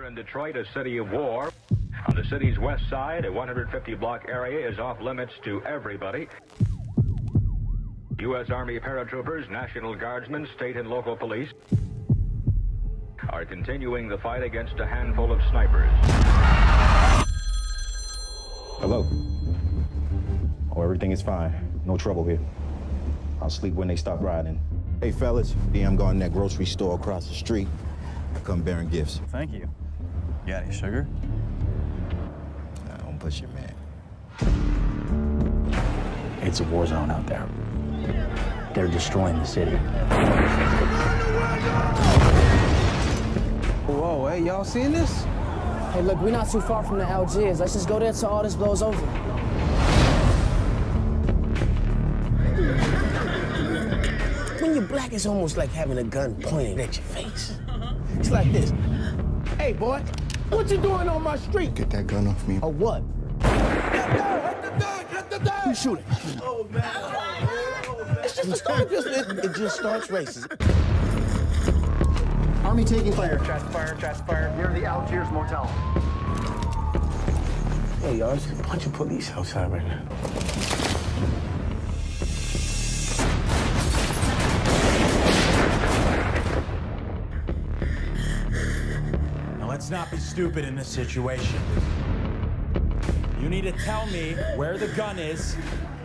Here in Detroit, a city of war. On the city's west side, a 150 block area is off limits to everybody. U.S. Army paratroopers, National Guardsmen, state and local police are continuing the fight against a handful of snipers. Hello. Oh, everything is fine. No trouble here. I'll sleep when they stop riding. Hey, fellas. Yeah, I'm going to that grocery store across the street. I come bearing gifts. Thank you. You got any sugar? Nah, don't push your man. It's a war zone out there. They're destroying the city. Whoa, hey, y'all seeing this? Hey, look, we're not too far from the Algiers. Let's just go there till all this blows over. When you're black, it's almost like having a gun pointed at your face. It's like this. Hey, boy, what you doing on my street? Get that gun off me. Or what? You shoot it. Oh, man. It's just a start. It, it just starts racing. Army taking fire. Chest fire, chest fire. Near the Algiers Motel. Hey, y'all, there's a bunch of police outside right now. Now let's not be stupid in this situation. You need to tell me where the gun is.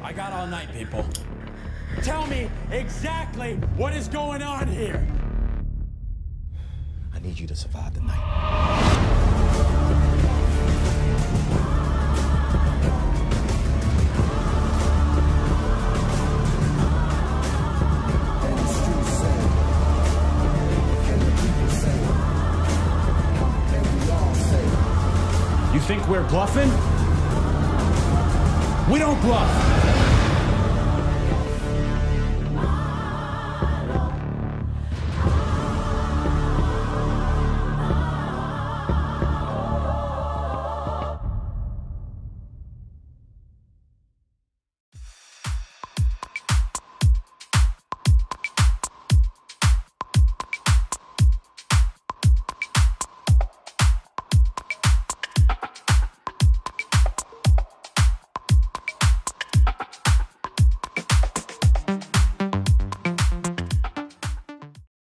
I got all night, people. Tell me exactly what is going on here. I need you to survive the night. You think we're bluffing? We don't bluff.